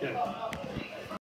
Yeah.